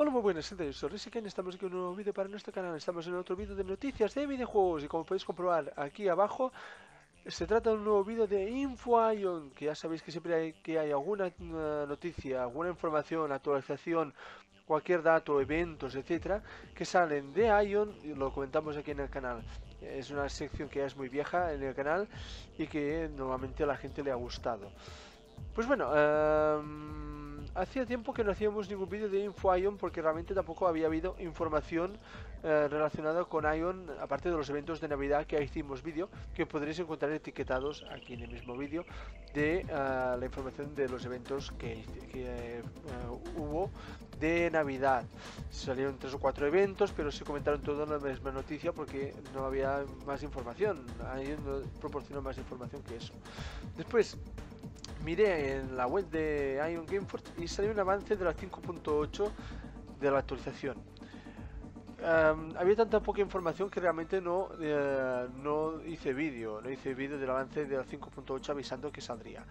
Hola, muy buenas gente, soy Risiken, estamos aquí en un nuevo vídeo para nuestro canal, estamos en otro vídeo de noticias de videojuegos y como podéis comprobar aquí abajo se trata de un nuevo vídeo de InfoIon, que ya sabéis que siempre hay, que hay alguna eh, noticia, alguna información, actualización, cualquier dato, eventos, etcétera, que salen de Ion y lo comentamos aquí en el canal. Es una sección que ya es muy vieja en el canal y que normalmente a la gente le ha gustado. Pues bueno, em, hacía tiempo que no hacíamos ningún vídeo de InfoIon porque realmente tampoco había habido información eh, relacionada con Ion, aparte de los eventos de Navidad que hicimos vídeo, que podréis encontrar etiquetados aquí en el mismo vídeo de eh, la información de los eventos que, eh, hubo de Navidad. Salieron tres o cuatro eventos, pero se comentaron todo en la misma noticia porque no había más información. Ion no proporcionó más información que eso. Después, miré en la web de Ion Gameforce y salió un avance de la 5.8 de la actualización. había tanta poca información que realmente no, eh, no hice vídeo, no hice vídeo del avance de la 5.8 avisando que saldría.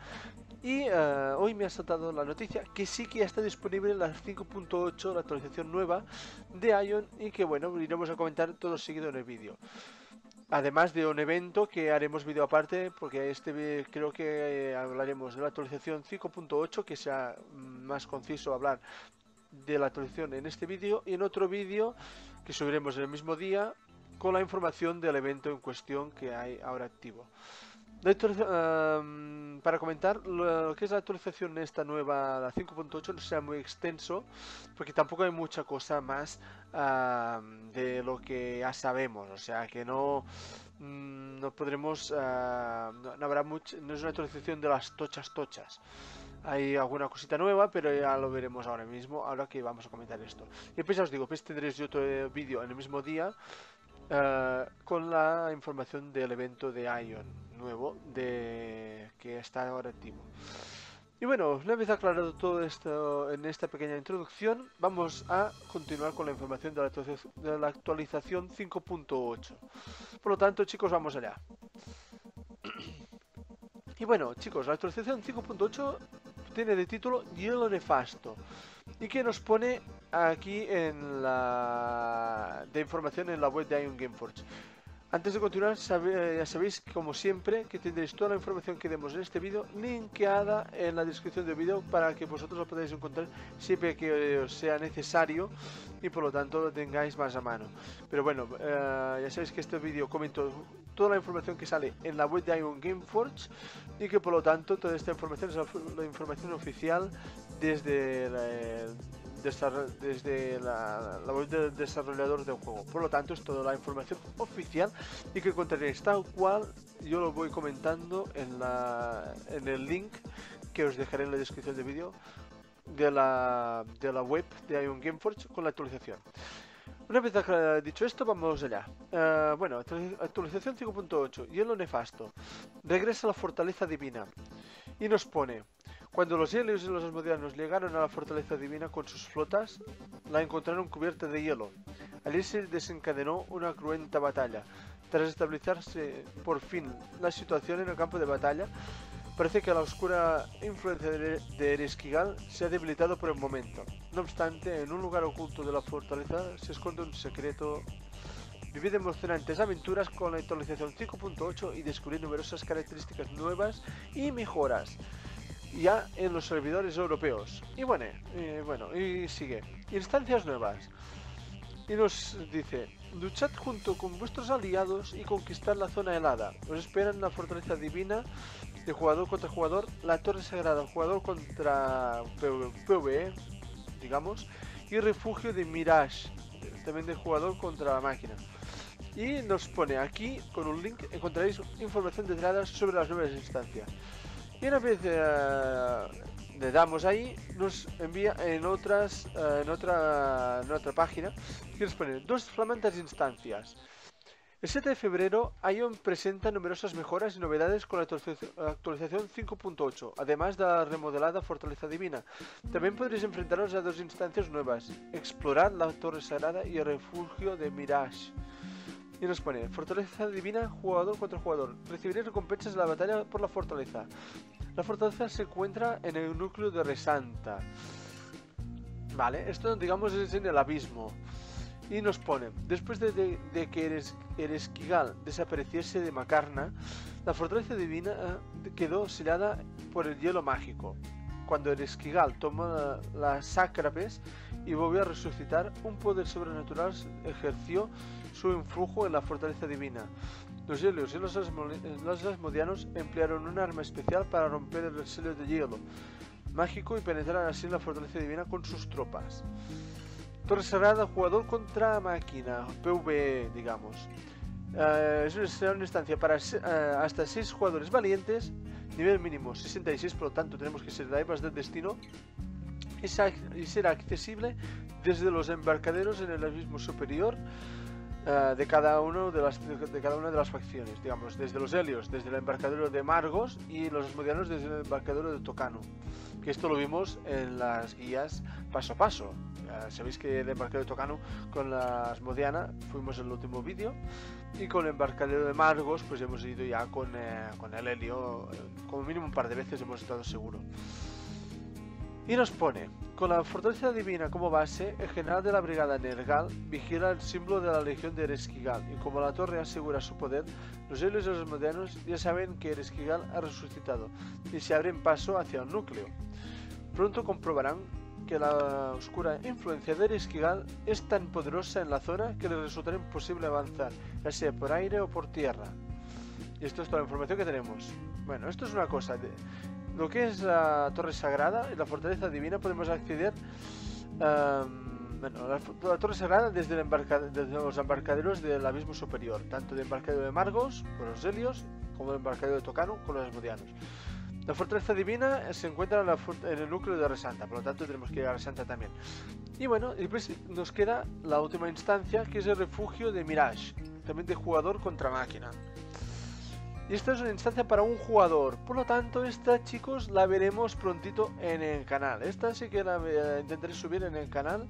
Y eh, hoy me ha saltado la noticia que sí que ya está disponible la 5.8, la actualización nueva de Ion y que bueno, iremos a comentar todo seguido en el vídeo. Además de un evento que haremos vídeo aparte, porque este creo que eh, hablaremos de la actualización 5.8, que sea más conciso hablar de la actualización en este vídeo y en otro vídeo que subiremos en el mismo día con la información del evento en cuestión que hay ahora activo para comentar lo que es la actualización esta nueva, la 5.8, no sea muy extenso, porque tampoco hay mucha cosa más de lo que ya sabemos, o sea que no, mm, no podremos, no, habrá mucho, no es una actualización de las tochas tochas. Hay alguna cosita nueva, pero ya lo veremos ahora mismo, ahora que vamos a comentar esto. Y después os digo, pues tendréis otro vídeo en el mismo día eh, con la información del evento de Ion nuevo de que está ahora activo. Y bueno, una vez aclarado todo esto en esta pequeña introducción, vamos a continuar con la información de la actualización, 5.8. Por lo tanto, chicos, vamos allá. Y bueno, chicos, la actualización 5.8 tiene de título Hielo Nefasto. Y que nos pone aquí en la de información en la web de Ion Gameforge. Antes de continuar, eh, ya sabéis, como siempre, que tendréis toda la información que demos en este vídeo linkeada en la descripción del vídeo para que vosotros lo podáis encontrar siempre que os sea necesario y por lo tanto lo tengáis más a mano. Pero bueno, eh, ya sabéis que este vídeo comento toda la información que sale en la web de Ion Gameforge y que por lo tanto toda esta información es la, información oficial desde la, desde la, web del desarrollador del juego. Por lo tanto, es toda la información oficial y que encontraréis tal cual yo lo voy comentando en, la, en el link que os dejaré en la descripción del vídeo de la, de la web de Ion Gameforge con la actualización. Una vez dicho esto, vamos allá. Uh, bueno, actualización 5.8. Hielo nefasto. Regresa la fortaleza divina. Y nos pone... Cuando los hielos y los asmodianos llegaron a la fortaleza divina con sus flotas, la encontraron cubierta de hielo. Allí se desencadenó una cruenta batalla. Tras establecerse por fin la situación en el campo de batalla, parece que la oscura influencia de Eresquigal se ha debilitado por el momento. No obstante, en un lugar oculto de la fortaleza se esconde un secreto Vivid emocionantes aventuras con la actualización 5.8 y descubrir numerosas características nuevas y mejoras ya en los servidores europeos. Y bueno, y bueno, y sigue. Instancias nuevas. Y nos dice, luchad junto con vuestros aliados y conquistar la zona helada. Os esperan la fortaleza divina de jugador contra jugador, la torre sagrada jugador contra PvE, digamos, y refugio de Mirage, también de jugador contra la máquina. Y nos pone aquí, con un link, encontraréis información detallada sobre las nuevas instancias. Y una vez eh, le damos ahí, nos envía en otras eh, en otra en otra página que nos pone dos flamantes instancias. El 7 de febrero, Ion presenta numerosas mejoras y novedades con la actualización 5.8, además de la remodelada Fortaleza Divina. También podréis enfrentaros a dos instancias nuevas, explorar la Torre Sagrada y el refugio de Mirage. Y nos pone, Fortaleza Divina, jugador contra jugador. Recibiréis recompensas de la batalla por la fortaleza. La fortaleza se encuentra en el núcleo de Resanta. Vale, esto digamos es en el abismo. Y nos pone, después de, que eres, Eresquigal desapareciese de Macarna, la fortaleza divina eh, quedó sellada por el hielo mágico. Cuando Eresquigal tomó las sácrapes y volvió a resucitar, un poder sobrenatural ejerció su influjo en la fortaleza divina. Los helios y los, asmodianos emplearon un arma especial para romper el sello de hielo mágico y penetrar así en la fortaleza divina con sus tropas. Torre Sagrada, jugador contra máquina, PvE, digamos. Uh, es una instancia para uh, hasta 6 jugadores valientes, nivel mínimo 66, por lo tanto tenemos que ser divas del destino y, y será accesible desde los embarcaderos en el abismo superior uh, de, cada uno de, las, de, cada una de las facciones, digamos, desde los Helios, desde el embarcadero de Margos y los Asmodianos desde el embarcadero de Tocano, que esto lo vimos en las guías paso a paso, sabéis que el embarcadero de Tocano con la Asmodiana fuimos en el último vídeo y con el embarcadero de Margos pues hemos ido ya con, eh, con el Helio, eh, como mínimo un par de veces hemos estado seguro. Y nos pone, con la fortaleza divina como base, el general de la brigada Nergal vigila el símbolo de la legión de Eresquigal, y como la torre asegura su poder, los helios y los asmodianos ya saben que Eresquigal ha resucitado, y se abren paso hacia el núcleo. Pronto comprobarán que la oscura influencia de Eresquigal es tan poderosa en la zona que le resultará imposible avanzar, ya sea por aire o por tierra. Y esto es toda la información que tenemos. Bueno, esto es una cosa. De, lo que es la Torre Sagrada y la Fortaleza Divina podemos acceder... Um, la, Torre Sagrada desde, los embarcaderos del Abismo Superior, tanto del embarcadero de Margos, con los Helios, como del embarcadero de Tocano, con los Asmodianos. La fortaleza divina se encuentra en, el núcleo de Resanta, por lo tanto tenemos que ir a Resanta también. Y bueno, después nos queda la última instancia, que es el refugio de Mirage, también de jugador contra máquina. Y esta es una instancia para un jugador, por lo tanto esta chicos la veremos prontito en el canal. Esta sí que la eh, intentaré subir en el canal,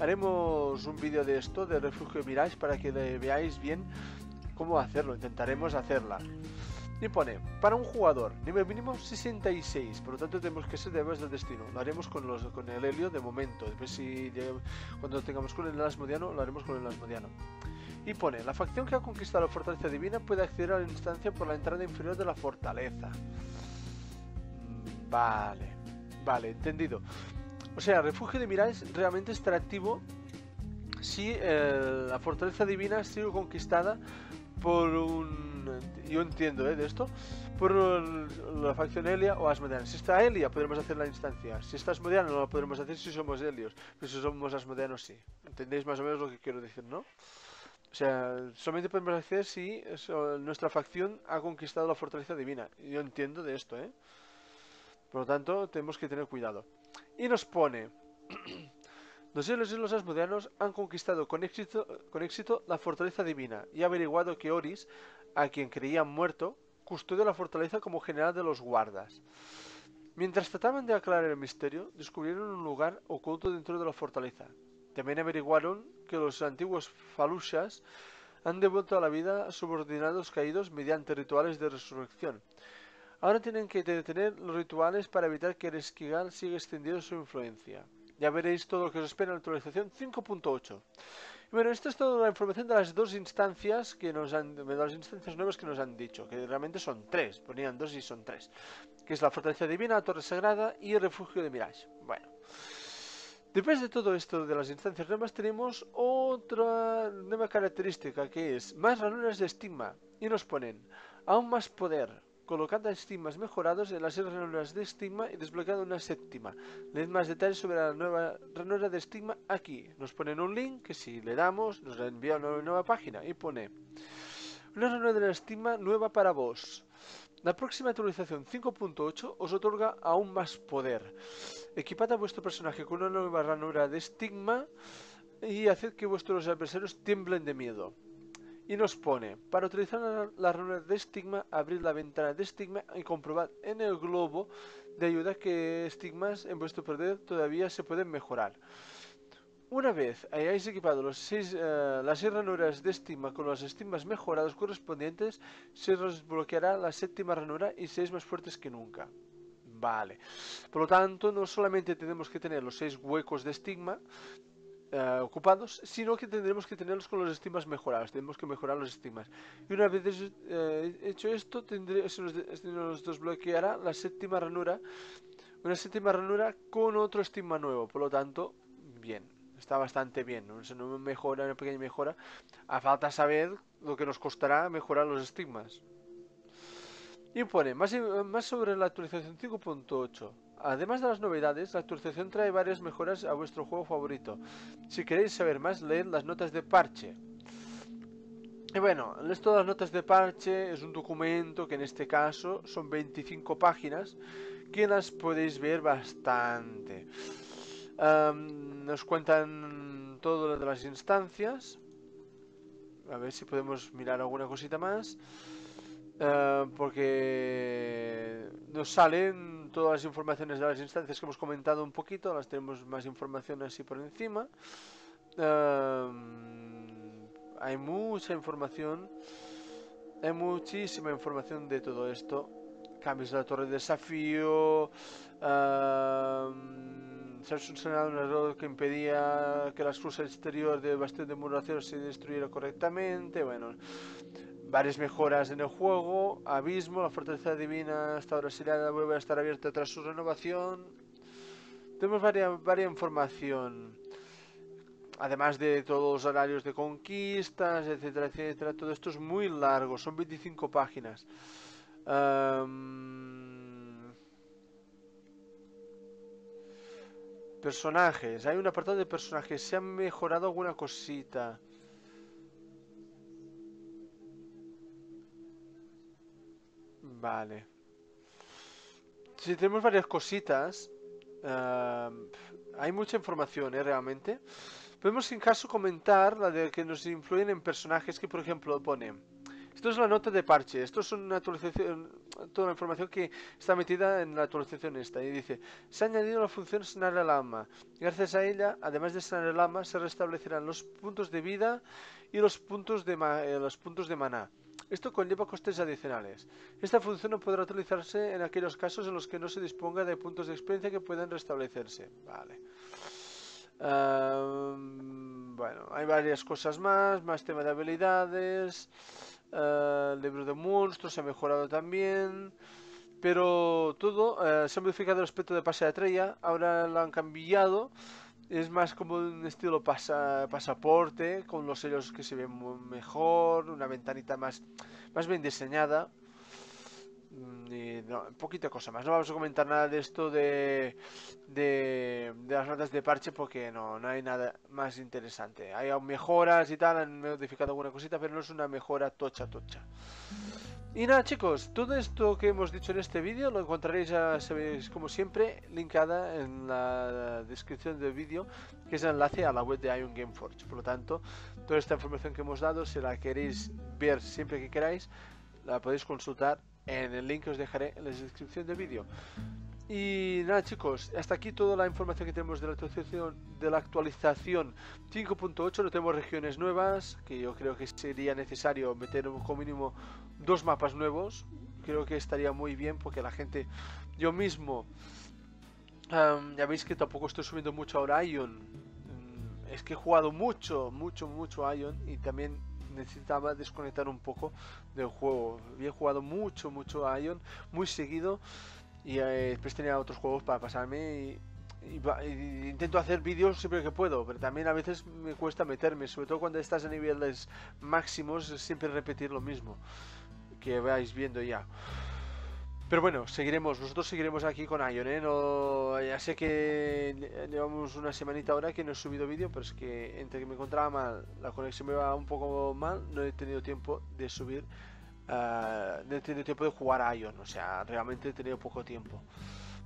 haremos un vídeo de esto, de refugio Mirage, para que veáis bien cómo hacerlo, intentaremos hacerla. Y pone, para un jugador, nivel mínimo 66, por lo tanto tenemos que ser de del destino. Lo haremos con, con el helio de momento, después si cuando tengamos con el asmodiano, lo haremos con el asmodiano. Y pone, la facción que ha conquistado la fortaleza divina puede acceder a la instancia por la entrada inferior de la fortaleza. Mm, vale, vale, entendido. O sea, refugio de Mirage realmente estará activo si eh, la fortaleza divina ha sido conquistada por un yo entiendo ¿eh? de esto, por la facción Elia o Asmodean. Si está Elia, podremos hacer la instancia. Si está Asmodean, no lo podremos hacer si somos Helios. Pero si somos Asmodeanos, sí. ¿Entendéis más o menos lo que quiero decir, no? O sea, solamente podemos hacer si nuestra facción ha conquistado la fortaleza divina. Yo entiendo de esto, ¿eh? Por lo tanto, tenemos que tener cuidado. Y nos pone... Los hielos y los asmodeanos han conquistado con éxito, con éxito la fortaleza divina y averiguado que Oris a quien creían muerto, custodia la fortaleza como general de los guardas. Mientras trataban de aclarar el misterio, descubrieron un lugar oculto dentro de la fortaleza. También averiguaron que los antiguos falushas han devuelto a la vida subordinados caídos mediante rituales de resurrección. Ahora tienen que detener los rituales para evitar que el esquigal siga extendiendo su influencia. Ya veréis todo lo que os espera en la actualización 5.8. Bueno, esto es toda la información de las dos instancias que nos han, de las instancias nuevas que nos han dicho, que realmente son tres, ponían dos y son tres, que es la fortaleza divina, la torre sagrada y el refugio de Mirage. Bueno, después de todo esto de las instancias nuevas tenemos otra nueva característica que es más ranuras de estigma y nos ponen aún más poder, colocando estigmas mejorados en las ranuras de estigma y desbloqueando una séptima. Leed más detalles sobre la nueva ranura de estigma aquí. Nos ponen un link que si le damos nos envía a una nueva página y pone una ranura de estigma nueva para vos. La próxima actualización 5.8 os otorga aún más poder. Equipad a vuestro personaje con una nueva ranura de estigma y haced que vuestros adversarios tiemblen de miedo y nos pone, para utilizar la runa de estigma, abrid la ventana de estigma y comprobad en el globo de ayuda que estigmas en vuestro poder todavía se pueden mejorar. Una vez hayáis equipado eh, las seis ranuras de estigma con los estigmas mejorados correspondientes, se os desbloqueará la séptima ranura y seis más fuertes que nunca. Vale. Por lo tanto, no solamente tenemos que tener los seis huecos de estigma eh, ocupados, sino que tendremos que tenerlos con los estigmas mejorados. Tenemos que mejorar los estigmas. Y una vez eh, hecho esto, tendré, se nos, nos desbloqueará la séptima ranura. Una séptima ranura con otro estigma nuevo. Por lo tanto, bien. Está bastante bien. Una mejora, una pequeña mejora. A falta saber lo que nos costará mejorar los estigmas. Y pone, más, más sobre la actualización 5.8. Además de las novedades, la actualización trae varias mejoras a vuestro juego favorito. Si queréis saber más, leed las notas de parche. Y bueno, esto de las notas de parche es un documento que en este caso son 25 páginas que las podéis ver bastante. nos cuentan todo lo de las instancias. A ver si podemos mirar alguna cosita más. Eh, porque nos salen todas las informaciones de las instancias que hemos comentado un poquito, las tenemos más información así por encima. Eh, hay mucha información, hay muchísima información de todo esto. Cambios de la torre de desafío, uh, se ha solucionado un error que impedía que la excusa exterior del bastión de muración se destruyera correctamente. Bueno, varias mejoras en el juego, Abismo, la fortaleza divina hasta ahora vuelve a estar abierta tras su renovación. Tenemos varias, varias información, además de todos los horarios de conquistas, etcétera, etcétera. Todo esto es muy largo, son 25 páginas. personajes, hay un apartado de personajes, se ha mejorado alguna cosita. Vale. Si tenemos varias cositas, hay mucha información, ¿eh? Realmente. Podemos en caso comentar la de que nos influyen en personajes que, por ejemplo, pone... Esto es la nota de parche, esto es una actualización, toda la información que está metida en la actualización esta. Y dice, se ha añadido la función sanar el alma. Gracias a ella, además de sanar el alma, se restablecerán los puntos de vida y los puntos de, eh, los puntos de maná. Esto conlleva costes adicionales. Esta función no podrá utilizarse en aquellos casos en los que no se disponga de puntos de experiencia que puedan restablecerse. Vale. bueno, hay varias cosas más, más tema de habilidades, uh, libro de monstruos se ha mejorado también, pero todo, uh, se ha modificado el aspecto de pase de estrella, ahora lo han cambiado es más como un estilo pasaporte, con los sellos que se ven mejor, una ventanita más, más bien diseñada. Mm, y no, poquita cosa más. No vamos a comentar nada de esto de, de, las notas de parche porque no, no hay nada más interesante. Hay mejoras y tal, han modificado alguna cosita, pero no es una mejora tocha tocha. Y nada chicos, todo esto que hemos dicho en este vídeo lo encontraréis, ya sabéis, como siempre, linkada en la descripción del vídeo, que es el enlace a la web de Ion Gameforge. Por lo tanto, toda esta información que hemos dado, si la queréis ver siempre que queráis, la podéis consultar en el link que os dejaré en la descripción del vídeo. Y nada chicos, hasta aquí toda la información que tenemos de la actualización, de la actualización 5.8, no tenemos regiones nuevas, que yo creo que sería necesario meter como mínimo dos mapas nuevos, creo que estaría muy bien porque la gente, yo mismo, ya veis que tampoco estoy subiendo mucho ahora Ion, mm, es que he jugado mucho, mucho, mucho Ion y también necesitaba desconectar un poco del juego, había jugado mucho, mucho Ion, muy seguido y eh, después tenía otros juegos para pasarme y, intento hacer vídeos siempre que puedo, pero también a veces me cuesta meterme, sobre todo cuando estás a niveles máximos, siempre repetir lo mismo que vais viendo ya. Pero bueno, seguiremos, nosotros seguiremos aquí con Ion, ¿eh? No, ya sé que llevamos una semanita ahora que no he subido vídeo, pero es que entre que me encontraba mal, la conexión me va un poco mal, no he tenido tiempo de subir Uh, no he tenido tiempo de jugar a Ion, o sea, realmente he tenido poco tiempo.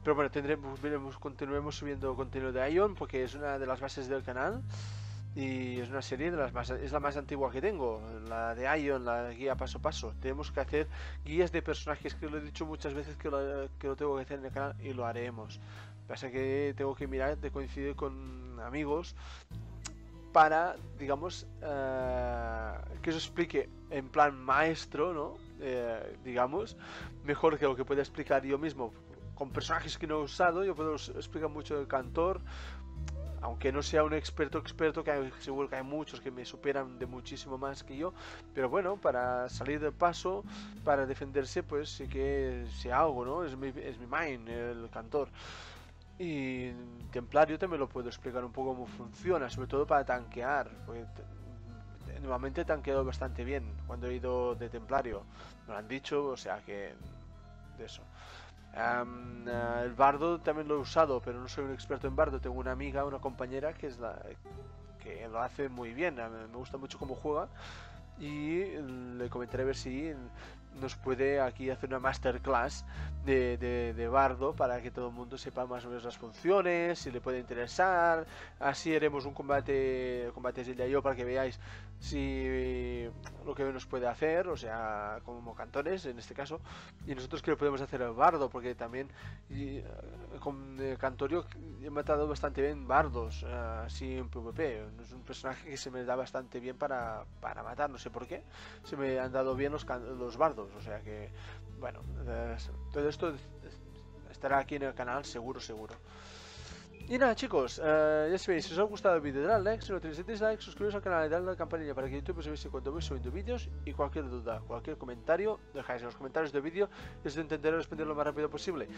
Pero bueno, tendremos, veremos, continuemos subiendo contenido de Ion porque es una de las bases del canal y es una serie de las más, es la más antigua que tengo, la de Ion, la guía paso a paso. Tenemos que hacer guías de personajes que lo he dicho muchas veces que lo, que lo tengo que hacer en el canal y lo haremos. Pasa que tengo que mirar de coincidir con amigos para, digamos, eh, que os explique en plan maestro, ¿no? Eh, digamos, mejor que lo que pueda explicar yo mismo con personajes que no he usado, yo puedo explicar mucho el cantor, aunque no sea un experto experto, que hay, seguro que hay muchos que me superan de muchísimo más que yo, pero bueno, para salir del paso, para defenderse, pues sí que sé algo, ¿no? Es mi, es mi main, el cantor. Y Templario también lo puedo explicar un poco cómo funciona, sobre todo para tanquear, porque nuevamente tanqueado bastante bien cuando he ido de Templario, me lo han dicho, o sea que de eso. Eh, el bardo también lo he usado, pero no soy un experto en bardo. Tengo una amiga, una compañera que es la que lo hace muy bien. Me gusta mucho cómo juega y le comentaré a ver si nos puede aquí hacer una masterclass de, de, bardo para que todo el mundo sepa más o menos las funciones, si le puede interesar. Así haremos un combate, combates de yo para que veáis si lo que nos puede hacer, o sea, como cantones en este caso, y nosotros que lo podemos hacer el bardo, porque también y, eh, con el Cantorio he matado bastante bien bardos, eh, así en PvP. Es un personaje que se me da bastante bien para, para matar, no sé por qué. Se me han dado bien los, los bardos, o sea que, bueno, todo esto estará aquí en el canal seguro, seguro. Y nada chicos, ya sabéis, si os ha gustado el vídeo dadle like, si no tenéis dislike, suscribiros al canal y darle a la campanilla para que YouTube os avise cuando voy subiendo vídeos y cualquier duda, cualquier comentario, dejáis en los comentarios del vídeo y os intentaré responder lo más rápido posible.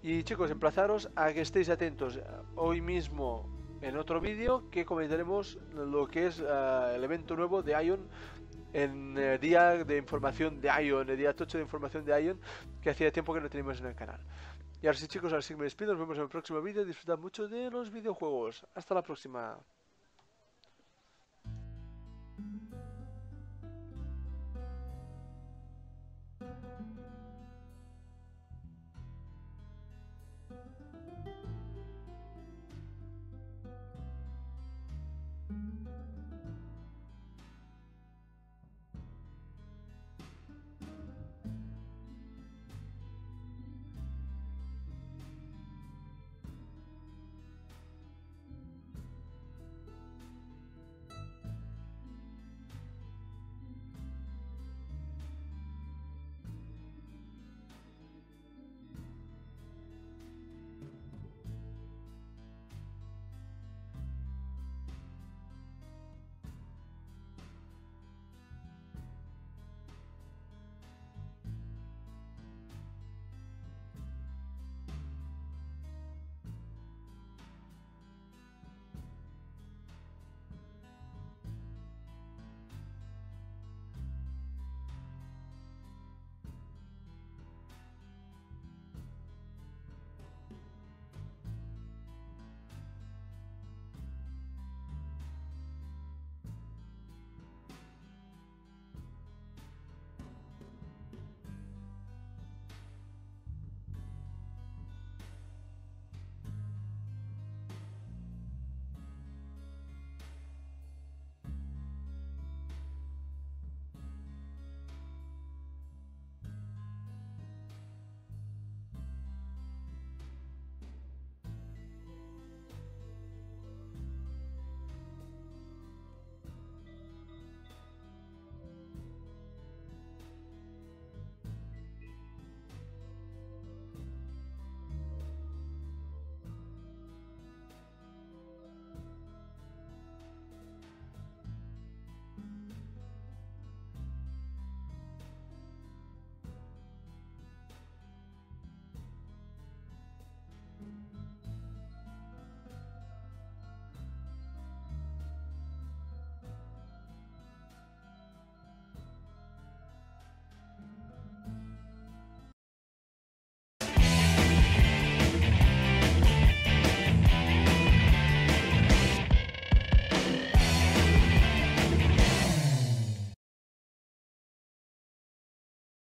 Y chicos, emplazaros a que estéis atentos hoy mismo en otro vídeo que comentaremos lo que es uh, el evento nuevo de Ion en el día de información de Ion, el día 8 de información de Ion, que hacía tiempo que no teníamos en el canal. Y ahora sí chicos, ahora sí que me despido, nos vemos en el próximo vídeo, disfrutad mucho de los videojuegos. Hasta la próxima.